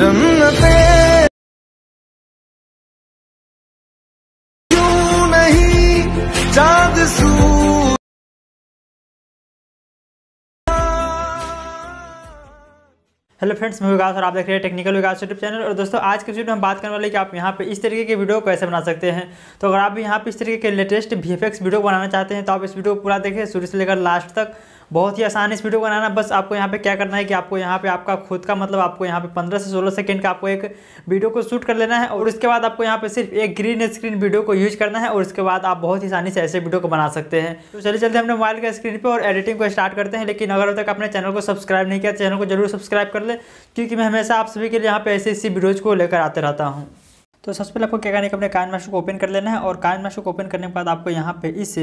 जन्नते। क्यों नहीं चाँद हेलो फ्रेंड्स, मैं विकास और आप देख रहे हैं टेक्निकल विकास यूट्यूब चैनल। और दोस्तों, आज के वीडियो में हम बात करने वाले हैं कि आप यहाँ पे इस तरीके के वीडियो कैसे बना सकते हैं। तो अगर आप भी यहाँ पे इस तरीके के लेटेस्ट वी वीडियो बनाना चाहते हैं तो आप इस वीडियो को पूरा देखें, शुरू से लेकर लास्ट तक। बहुत ही आसान इस वीडियो को बनाना। बस आपको यहाँ पे क्या करना है कि आपको यहाँ पे आपका खुद का मतलब आपको यहाँ पे 15 से 16 सेकंड का आपको एक वीडियो को शूट कर लेना है और उसके बाद आपको यहाँ पे सिर्फ़ एक ग्रीन स्क्रीन वीडियो को यूज़ करना है और उसके बाद आप बहुत ही आसानी से ऐसे वीडियो को बना सकते हैं। तो चलिए चलते हमने मोबाइल का स्क्रीन पर और एडिटिंग को स्टार्ट करते हैं, लेकिन अगर तक अपने चैनल को सब्सक्राइब नहीं किया, चैनल को ज़रूर सब्सक्राइब कर ले, क्योंकि मैं हमेशा आप सभी के लिए यहाँ पे ऐसे ऐसी वीडियोज़ को लेकर आते रहता हूँ। तो सबसे पहले आपको क्या करना है कि अपने कान मास्टर को ओपन कर लेना है और कान मास्टर को ओपन करने के बाद आपको यहाँ पे इस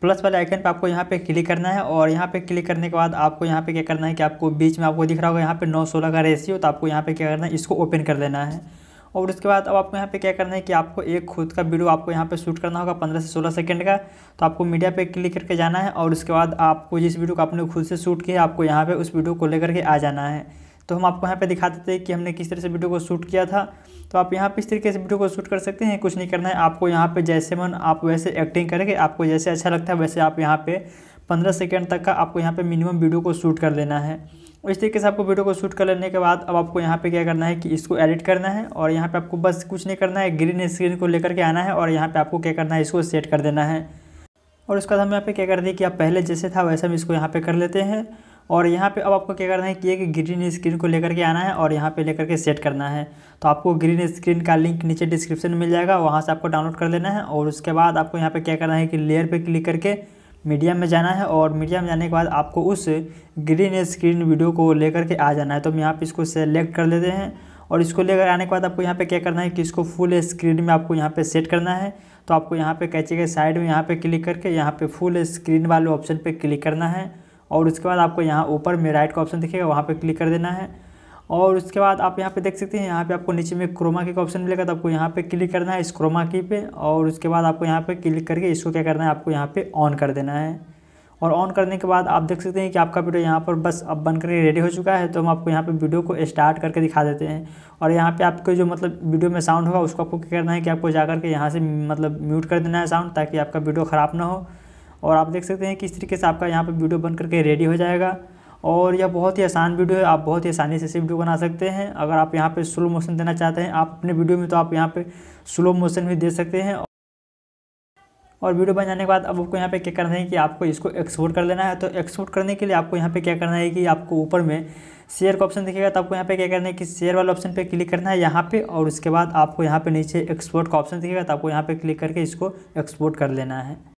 प्लस वाले आइकन पे आपको यहाँ पे क्लिक करना है और यहाँ पे क्लिक करने के बाद आपको यहाँ पे क्या करना है कि आपको बीच में आपको दिख रहा होगा यहाँ पे नौ सोलह का रेशियो तो आपको यहाँ पे क्या करना है, इसको ओपन कर लेना है। और उसके बाद अब आपको यहाँ पे क्या करना है कि आपको एक खुद का वीडियो आपको यहाँ पे शूट करना होगा पंद्रह से सोलह सेकंड का तो आपको मीडिया पे क्लिक करके जाना है और उसके बाद आपको जिस वीडियो को आपने खुद से शूट किया आपको यहाँ पे उस वीडियो को लेकर के आ जाना है। तो हम आपको यहाँ पे दिखा देते हैं कि हमने किस तरह से वीडियो को शूट किया था तो आप यहाँ पे इस तरीके से वीडियो को शूट कर सकते हैं कुछ नहीं करना है आपको यहाँ पे जैसे मन आप वैसे एक्टिंग करेंगे आपको जैसे अच्छा लगता है वैसे आप यहाँ पे पंद्रह सेकेंड तक का आपको यहाँ पे मिनिमम वीडियो को शूट कर लेना है इस तरीके से आपको वीडियो को शूट कर लेने के बाद अब आपको यहाँ पे क्या करना है कि इसको एडिट करना है और यहाँ पे आपको बस कुछ नहीं करना है ग्रीन स्क्रीन को लेकर के आना है और यहाँ पे आपको क्या करना है इसको सेट कर देना है और उसके बाद हम यहाँ पे क्या कर दें कि आप पहले जैसे था वैसे हम इसको यहाँ पे कर लेते हैं और यहाँ पे अब आपको क्या करना है कि एक ग्रीन स्क्रीन को लेकर के आना है और यहाँ पे लेकर के सेट करना है। तो आपको ग्रीन स्क्रीन का लिंक नीचे डिस्क्रिप्शन में मिल जाएगा, वहाँ से आपको डाउनलोड कर लेना है और उसके बाद आपको यहाँ पे क्या करना है कि लेयर पे क्लिक करके मीडिया में जाना है और मीडिया में जाने के बाद आपको उस ग्रीन स्क्रीन वीडियो को लेकर के आ जाना है। तो हम यहाँ पर इसको सेलेक्ट कर लेते हैं और इसको लेकर आने के बाद आपको यहाँ पे क्या करना है कि इसको फुल स्क्रीन में आपको यहाँ पे सेट करना है। तो आपको यहाँ पे कैचे के साइड में यहाँ पे क्लिक करके यहाँ पे फुल स्क्रीन वाले ऑप्शन पे क्लिक करना है। और उसके बाद आपको यहाँ ऊपर में राइट का ऑप्शन दिखेगा, वहाँ पर क्लिक कर देना है। और उसके बाद आप यहाँ पे देख सकते हैं, यहाँ पे आपको नीचे में क्रोमा की का ऑप्शन मिलेगा तो आपको यहाँ पे क्लिक करना है इस क्रोमा की पे। और उसके बाद आपको यहाँ पे क्लिक करके इसको क्या करना है, आपको यहाँ पे ऑन कर देना है। और ऑन करने के बाद आप देख सकते हैं कि आपका वीडियो यहाँ पर बस अब बन करके रेडी हो चुका है तो हम आपको यहाँ पर वीडियो को स्टार्ट करके दिखा देते हैं। और यहाँ पे आपके जो मतलब वीडियो में साउंड होगा, उसको आपको क्या करना है कि आपको जा करके यहाँ से मतलब म्यूट कर देना है साउंड ताकि आपका वीडियो ख़राब ना हो। और आप देख सकते हैं किस तरीके से आपका यहाँ पर वीडियो बन करके रेडी हो जाएगा। और यह बहुत ही आसान वीडियो है, आप बहुत ही आसानी से इसे वीडियो बना सकते हैं। अगर आप यहाँ पे स्लो मोशन देना चाहते हैं, आप अपने वीडियो में तो आप यहाँ पे स्लो मोशन भी दे सकते हैं। और वीडियो बन जाने के बाद अब आपको यहाँ पे क्या करना है कि आपको इसको एक्सपोर्ट कर लेना है। तो एक्सपोर्ट करने के लिए आपको यहाँ पे क्या करना है कि आपको ऊपर में शेयर का ऑप्शन दिखेगा। तो आपको यहाँ पे क्या करना है कि शेयर वाले ऑप्शन पे क्लिक करना है यहाँ पे और उसके बाद आपको यहाँ पे नीचे एक्सपोर्ट का ऑप्शन दिखेगा। तो आपको यहाँ पे क्लिक करके इसको एक्सपोर्ट कर लेना है।